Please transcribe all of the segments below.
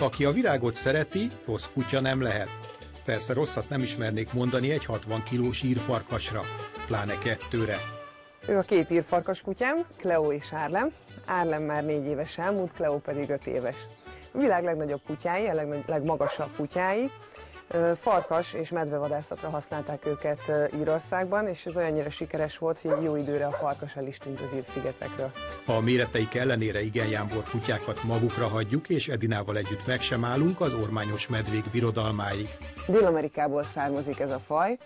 Aki a virágot szereti, rossz kutya nem lehet. Persze rosszat nem ismernék mondani egy 60 kilós írfarkasra, pláne kettőre. Ő a két írfarkas kutyám, Cleo és Árlem. Árlem már négy éves elmúlt, Cleo pedig öt éves. A világ legnagyobb kutyái, a legmagasabb kutyái. Farkas és medvevadászatra használták őket Írországban, és ez olyannyira sikeres volt, hogy jó időre a farkas el is tűnt az Ír-szigetekről. A méreteik ellenére igen jámbor kutyákat magukra hagyjuk, és Edinával együtt meg sem állunk az ormányos medvék birodalmáig. Dél-Amerikából származik ez a faj,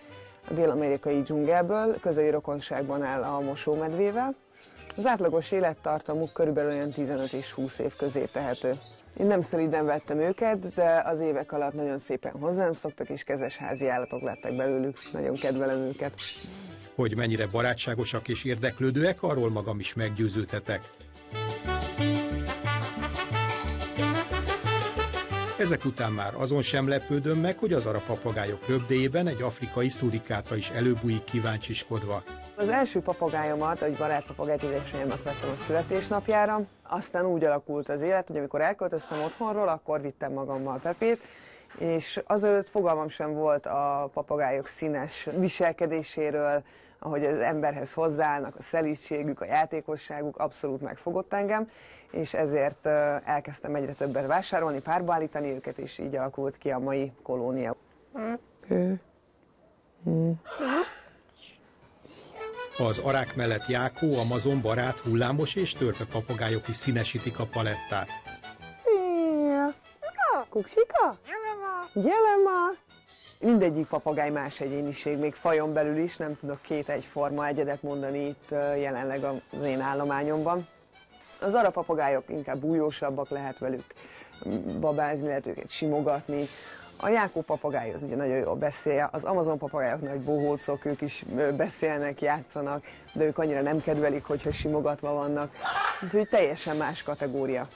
a dél-amerikai dzsungelből, közeli rokonságban áll a mosómedvével. Az átlagos élettartamuk körülbelül olyan 15 és 20 év közé tehető. Én nem szelíden vettem őket, de az évek alatt nagyon szépen hozzám szoktak, és kezes házi állatok lettek belőlük. Nagyon kedvelem őket. Hogy mennyire barátságosak és érdeklődőek, arról magam is meggyőződhetek. Ezek után már azon sem lepődöm meg, hogy az arapapagályok röbdéjében egy afrikai szurikáta is előbújik kíváncsiskodva. Az első papagájomat, egy barátpapagájt édesanyámnak vettem a születésnapjára, aztán úgy alakult az élet, hogy amikor elköltöztem otthonról, akkor vittem magammal Pepét, és azelőtt fogalmam sem volt a papagájok színes viselkedéséről, ahogy az emberhez hozzáállnak, a szelídségük, a játékosságuk abszolút megfogott engem, és ezért elkezdtem egyre többet vásárolni, párba állítani őket, és így alakult ki a mai kolónia. Az arák mellett Jákó, Amazon, barát, hullámos és törpe papagájok is színesítik a palettát. Szia! Kuksika? Gyere ma! Mindegyik papagáj más egyéniség, még fajon belül is, nem tudok két egyforma egyedet mondani itt jelenleg az én állományomban. Az arapapagályok inkább bújósabbak, lehet velük babázni, lehet őket simogatni. A Jákó papagáj az ugye nagyon jól beszél, az Amazon papagályok nagy bohócok, ők is beszélnek, játszanak, de ők annyira nem kedvelik, hogyha simogatva vannak. Úgyhogy teljesen más kategória.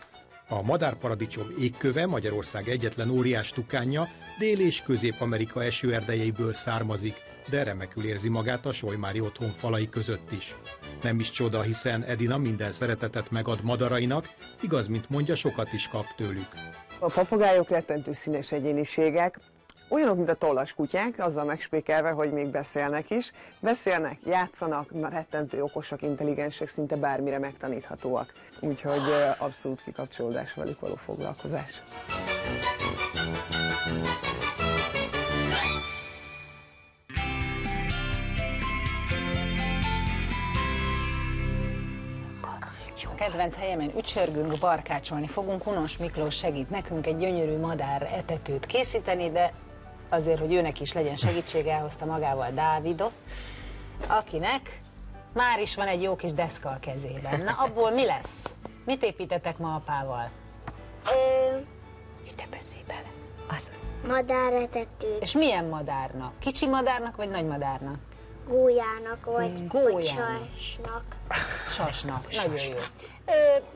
A madárparadicsom égköve Magyarország egyetlen óriás tukánja Dél- és Közép-Amerika esőerdejeiből származik, de remekül érzi magát a Solymári otthon falai között is. Nem is csoda, hiszen Edina minden szeretetet megad madarainak, igaz, mint mondja, sokat is kap tőlük. A papagájok rettentő színes egyéniségek, olyanok, mint a tollas kutyák, azzal megspékelve, hogy még beszélnek is. Beszélnek, játszanak, na rettentő okosak, intelligensek, szinte bármire megtaníthatóak. Úgyhogy abszolút kikapcsolódás velük való foglalkozás. Kedvenc helyemen ücsörgünk, barkácsolni fogunk. Unos Miklós segít nekünk egy gyönyörű madár etetőt készíteni, de azért, hogy őnek is legyen segítsége, elhozta magával Dávidot, akinek már is van egy jó kis deszka a kezében. Na, abból mi lesz? Mit építetek ma apával? Ide beszélj bele. Azaz. madáretető És milyen madárnak? Kicsi madárnak, vagy nagy madárnak? gólyának, vagy, Gólyának. vagy sajsnak. Sasnak. Nagyon jó. Ö,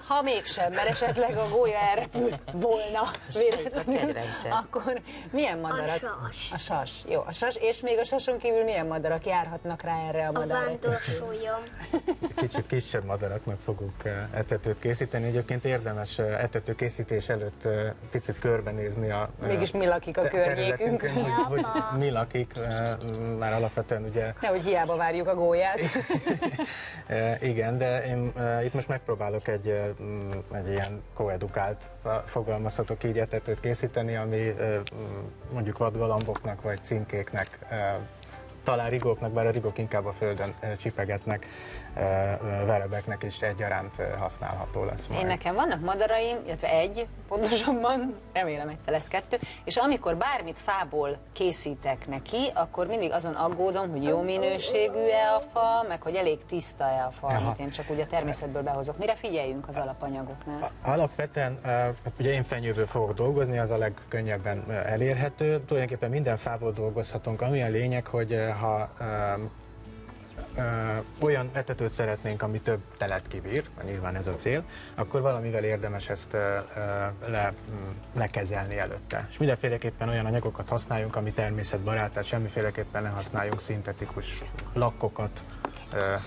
ha mégsem, mert esetleg a gólya elrepült volna véletlenül, kedvencem. akkor milyen madarak? sas. A sas. Jó, a sas. És még a sason kívül milyen madarak járhatnak rá erre a A madárra? vándorsolyom. Kicsit kisebb madaraknak fogunk etetőt készíteni. Egyébként érdemes etető készítés előtt picit körbenézni a Mégis mi lakik a környékünkön. hogy, hogy mi lakik, már alapvetően ugye Nehogy hiába várjuk a gólyát. Igen, de én itt most megpróbálok egy, e, mm, egy ilyen koedukált, fogalmazhatok így etetőt készíteni, ami mm, mondjuk vadgalamboknak vagy cinkéknek, talán rigóknak, bár a rigók inkább a földön csipegetnek, verebeknek is egyaránt használható lesz majd. Én nekem vannak madaraim, illetve egy, pontosabban, remélem egyszer lesz kettő, és amikor bármit fából készítek neki, akkor mindig azon aggódom, hogy jó minőségű-e a fa, meg hogy elég tiszta-e a fa, amit én csak úgy a természetből behozok. Mire figyeljünk az alapanyagoknál? Alapvetően, ugye én fenyőből fogok dolgozni, az a legkönnyebben elérhető. Tulajdonképpen minden fából dolgozhatunk, ami a lényeg, hogy ha olyan etetőt szeretnénk, ami több telet kibír, mert nyilván ez a cél, akkor valamivel érdemes ezt le, lekezelni előtte. És mindenféleképpen olyan anyagokat használjunk, ami természetbarát, tehát semmiféleképpen ne használjunk szintetikus lakkokat,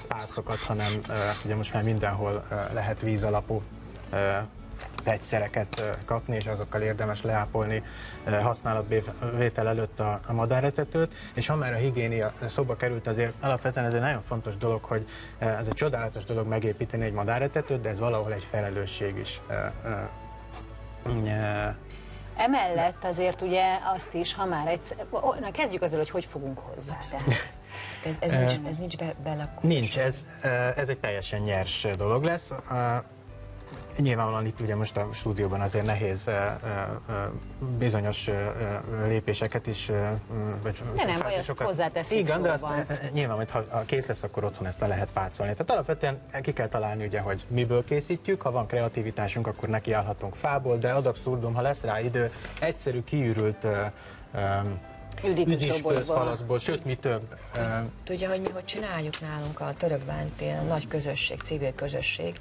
pálcokat, hanem ugye most már mindenhol lehet víz alapú ö, vegyszereket kapni, és azokkal érdemes leápolni használatvétel előtt a, a madáretetőt, és ha már a higiénia szóba került, azért alapvetően ez egy nagyon fontos dolog, hogy ez egy csodálatos dolog megépíteni egy madáretetőt, de ez valahol egy felelősség is. Emellett azért ugye azt is, ha már egyszer... Na, kezdjük azzal, hogy hogy fogunk hozzá. Tehát. Ez, ez, nincs, ez nincs be, belakó. Nincs, ez, ez egy teljesen nyers dolog lesz. Nyilvánvalóan itt ugye most a stúdióban azért nehéz bizonyos lépéseket is, vagy De nem, fázisokat- hozzátesszük Igen, de azt nyilván, hogy ha kész lesz, akkor otthon ezt le lehet pácolni. Tehát alapvetően ki kell találni ugye, hogy miből készítjük, ha van kreativitásunk, akkor nekiállhatunk fából, de ad abszurdum, ha lesz rá idő, egyszerű, kiürült ö, ö, Üdítős üdíspőz dobozból. halaszból, sőt, mi több, Tudja, hogy mi hogy csináljuk nálunk a török bántén, a nagy közösség, civil közösség,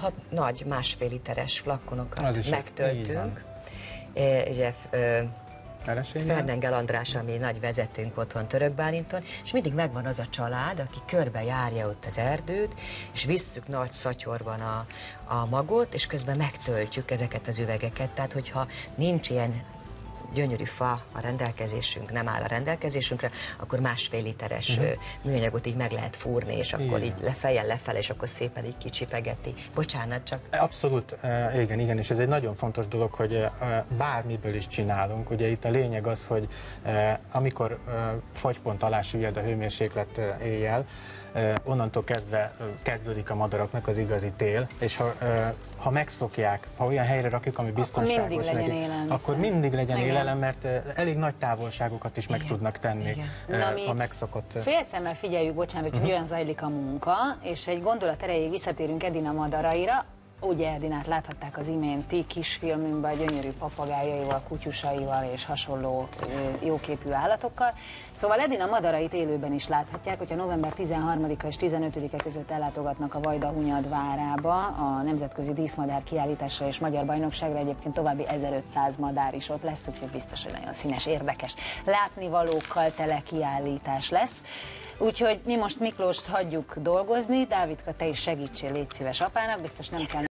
hat, nagy másfél literes így megtöltünk. Ugye? Fernengel András, ami nagy vezetőnk otthon Törökbálinton, és mindig megvan az a család, aki körbe járja ott az erdőt, és visszük nagy szatyorban a, a magot, és közben megtöltjük ezeket az üvegeket. Tehát, hogyha nincs ilyen gyönyörű fa a rendelkezésünk, nem áll a rendelkezésünkre, akkor másfél literes uh-huh. műanyagot így meg lehet fúrni, és akkor Igen. így lefejjel lefelé, és akkor szépen így kicsipegeti. Bocsánat, csak Abszolút, igen, igen, és ez egy nagyon fontos dolog, hogy bármiből is csinálunk. Ugye itt a lényeg az, hogy amikor fagypont alá süllyed a hőmérséklet éjjel, onnantól kezdve kezdődik a madaraknak az igazi tél, és ha, ha megszokják, ha olyan helyre rakjuk, ami biztonságos mindig legyen élelmiszer. akkor mindig legyen Igen. élelem, mert elég nagy távolságokat is meg Igen, tudnak tenni igen. Na, a megszokott... Félszemmel figyeljük, bocsánat, hogy olyan zajlik a munka, és egy gondolat erejéig visszatérünk Edina madaraira. Ugye Edinát láthatták az iménti kisfilmünkben, gyönyörű papagájaival, kutyusaival és hasonló jóképű állatokkal. Szóval Edina madarait élőben is láthatják, hogyha november 13-a és 15-e között ellátogatnak a Vajda Hunyad várába, a Nemzetközi Díszmadár kiállításra és Magyar Bajnokságra egyébként további 1500 madár is ott lesz, úgyhogy biztos, hogy nagyon színes, érdekes, látnivalókkal tele kiállítás lesz. Úgyhogy mi most Miklóst hagyjuk dolgozni, Dávidka, te is segítsél, légy szíves apának, biztos nem kell